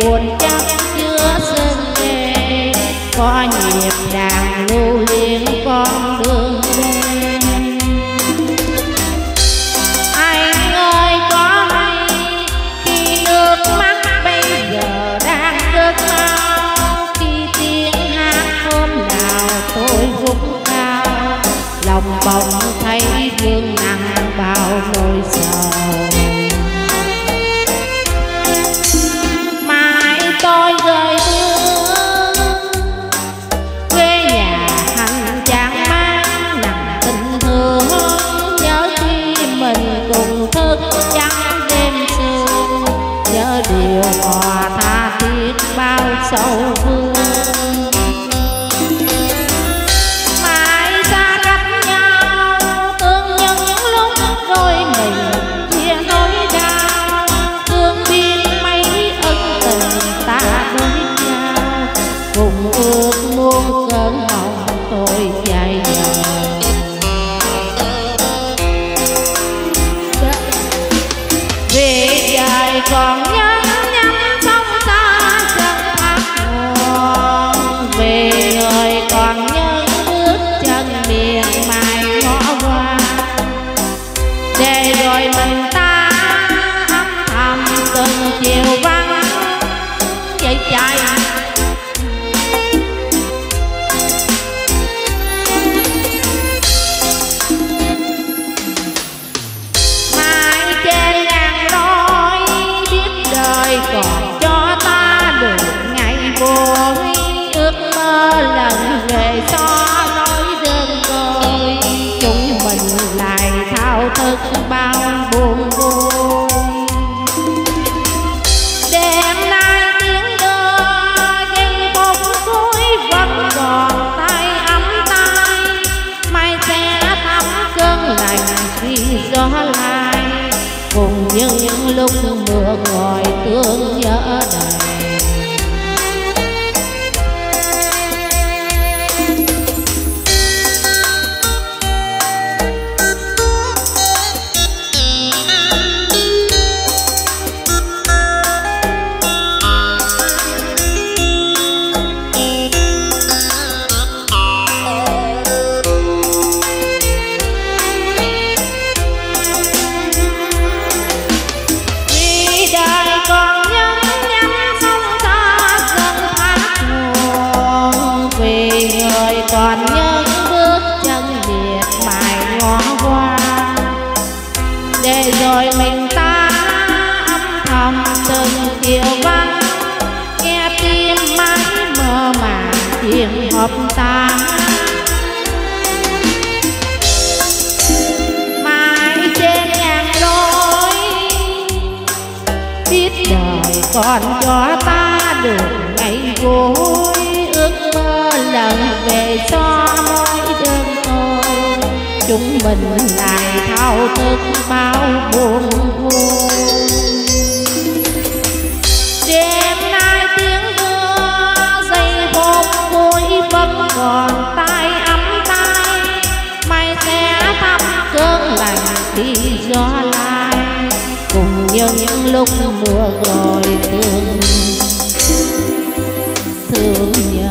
buồn chắc chưa sân về có nhịp đàn lưu liên con đường đêm anh ơi, có hay khi nước mắt bây giờ đang rớt mau? Khi tiếng hát hôm nào tôi vút cao lòng bồng sầu vương mãi xa cách nhau, thương những lúc đôi mình chia nỗi đau. Thương biết mấy ân tình ta đối nhau. Cùng ước muôn cơn hồng tôi dài dòng. Về dài con thao bao buồn vui. Đêm nay tiếng đưa giây phút cuối vẫn còn tay ấm tay mai sẽ thắm cơn lành khi gió lai. Cùng những lúc mưa ngồi tương nhớ rồi mình ta âm thầm từng chiều vắng. Nghe tim mãi mơ màng tiếng hợp ta. Mãi trên ngàn lối biết đời còn cho chúng mình lại thao thức bao buồn đêm nay tiếng mưa dây hôm vui vẫn còn tay ấm tay mày sẽ thắp cơn lành khi gió lại cùng nhau những lúc mưa gọi thương thương nhớ.